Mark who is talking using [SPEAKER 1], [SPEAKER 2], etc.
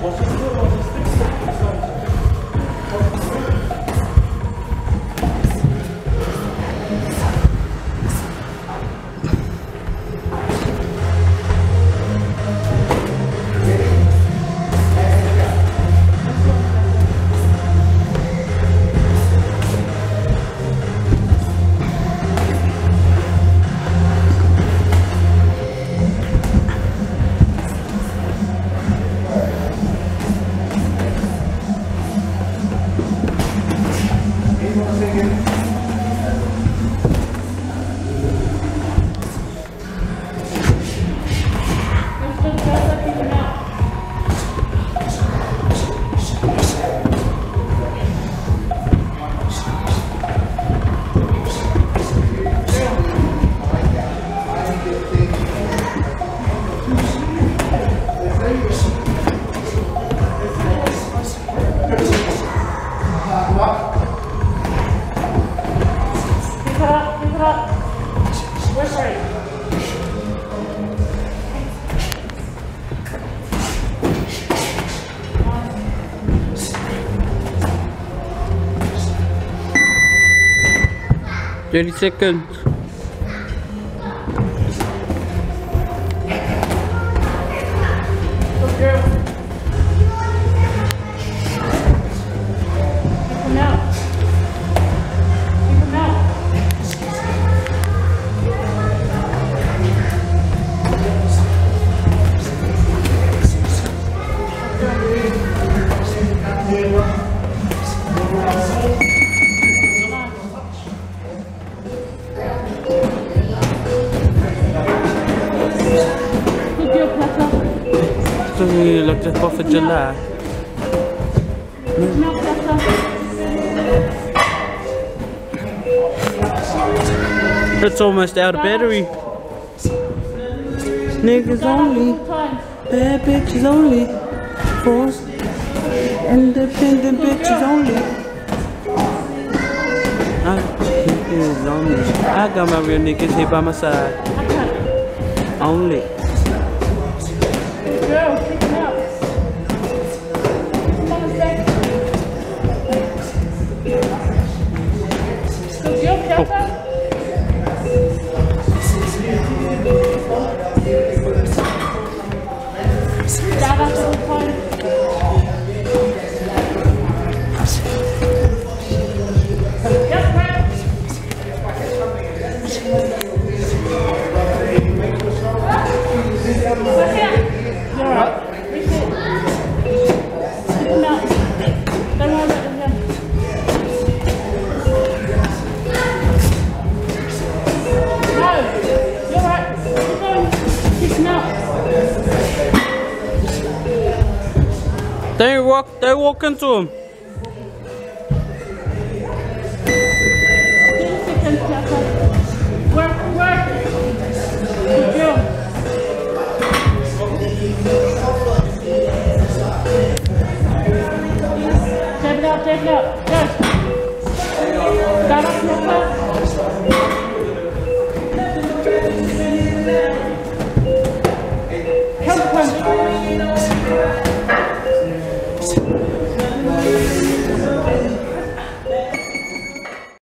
[SPEAKER 1] Você up. We're straight.
[SPEAKER 2] Thirty seconds. We looked at Fourth of July. It's almost out of battery. Niggas only, bad bitches only, forced, independent bitches only. I, niggas only. I got my real niggas here by my side. Only.
[SPEAKER 1] Tipo, Dava tudo fora.
[SPEAKER 2] They walk, they walk into him.
[SPEAKER 1] Work, work. Good it out, jab it out.